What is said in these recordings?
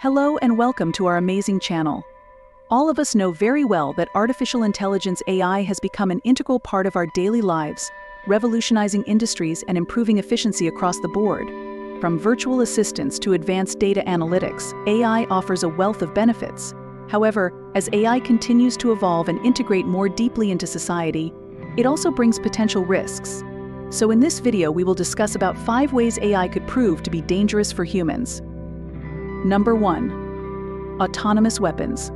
Hello and welcome to our amazing channel. All of us know very well that artificial intelligence AI has become an integral part of our daily lives, revolutionizing industries and improving efficiency across the board. From virtual assistants to advanced data analytics, AI offers a wealth of benefits. However, as AI continues to evolve and integrate more deeply into society, it also brings potential risks. So in this video, we will discuss about five ways AI could prove to be dangerous for humans. Number 1. Autonomous weapons.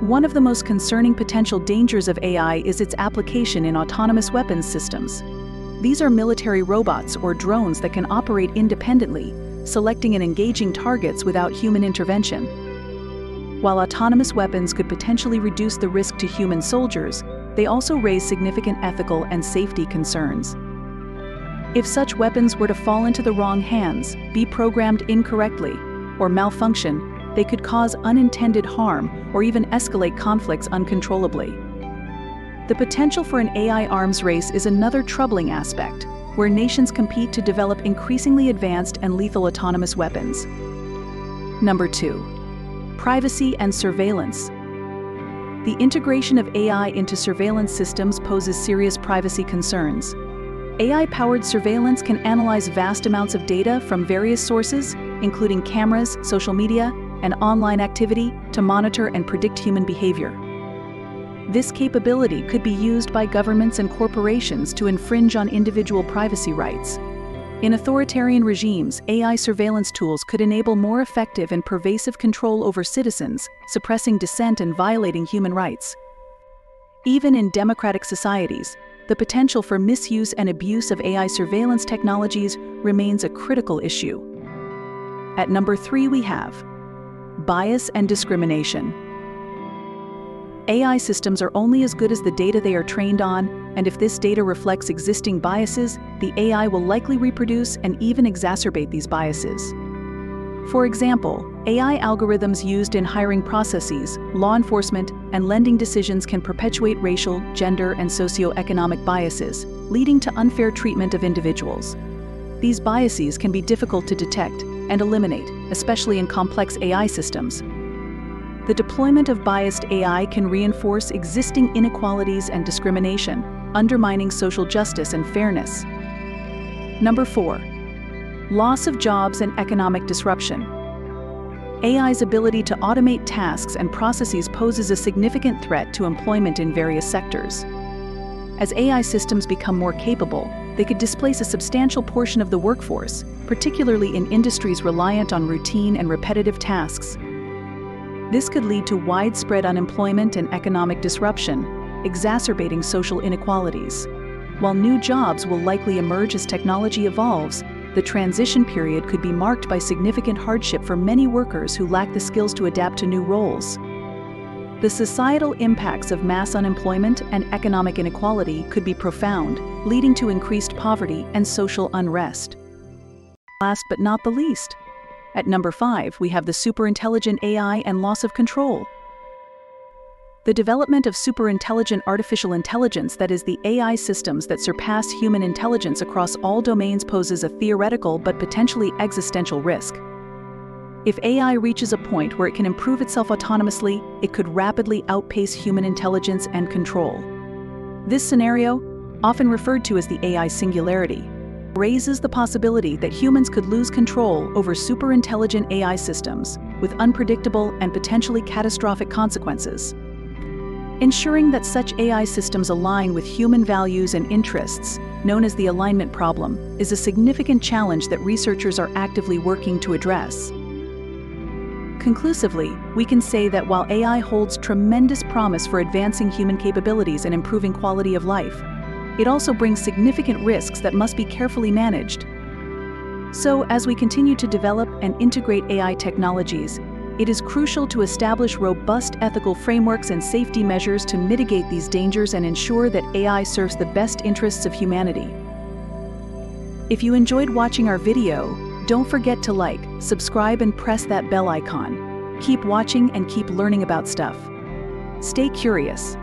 One of the most concerning potential dangers of AI is its application in autonomous weapons systems. These are military robots or drones that can operate independently, selecting and engaging targets without human intervention. While autonomous weapons could potentially reduce the risk to human soldiers, they also raise significant ethical and safety concerns. If such weapons were to fall into the wrong hands, be programmed incorrectly, or malfunction, they could cause unintended harm or even escalate conflicts uncontrollably. The potential for an AI arms race is another troubling aspect, where nations compete to develop increasingly advanced and lethal autonomous weapons. Number 2. Privacy and surveillance. The integration of AI into surveillance systems poses serious privacy concerns. AI-powered surveillance can analyze vast amounts of data from various sources including cameras, social media, and online activity to monitor and predict human behavior. This capability could be used by governments and corporations to infringe on individual privacy rights. In authoritarian regimes, AI surveillance tools could enable more effective and pervasive control over citizens, suppressing dissent and violating human rights. Even in democratic societies, the potential for misuse and abuse of AI surveillance technologies remains a critical issue. At number three, we have bias and discrimination. AI systems are only as good as the data they are trained on, and if this data reflects existing biases, the AI will likely reproduce and even exacerbate these biases. For example, AI algorithms used in hiring processes, law enforcement, and lending decisions can perpetuate racial, gender, and socioeconomic biases, leading to unfair treatment of individuals. These biases can be difficult to detect and eliminate, especially in complex AI systems. The deployment of biased AI can reinforce existing inequalities and discrimination, undermining social justice and fairness. Number 4. Loss of jobs and economic disruption. AI's ability to automate tasks and processes poses a significant threat to employment in various sectors. As AI systems become more capable, they could displace a substantial portion of the workforce, particularly in industries reliant on routine and repetitive tasks. This could lead to widespread unemployment and economic disruption, exacerbating social inequalities. While new jobs will likely emerge as technology evolves, the transition period could be marked by significant hardship for many workers who lack the skills to adapt to new roles. The societal impacts of mass unemployment and economic inequality could be profound, leading to increased poverty and social unrest. Last but not the least, at number 5 we have the superintelligent AI and loss of control. The development of superintelligent artificial intelligence, that is, the AI systems that surpass human intelligence across all domains, poses a theoretical but potentially existential risk. If AI reaches a point where it can improve itself autonomously, it could rapidly outpace human intelligence and control. This scenario, often referred to as the AI singularity, raises the possibility that humans could lose control over superintelligent AI systems with unpredictable and potentially catastrophic consequences. Ensuring that such AI systems align with human values and interests, known as the alignment problem, is a significant challenge that researchers are actively working to address. Conclusively, we can say that while AI holds tremendous promise for advancing human capabilities and improving quality of life, it also brings significant risks that must be carefully managed. So, as we continue to develop and integrate AI technologies, it is crucial to establish robust ethical frameworks and safety measures to mitigate these dangers and ensure that AI serves the best interests of humanity. If you enjoyed watching our video, don't forget to like, subscribe, and press that bell icon. Keep watching and keep learning about stuff. Stay curious.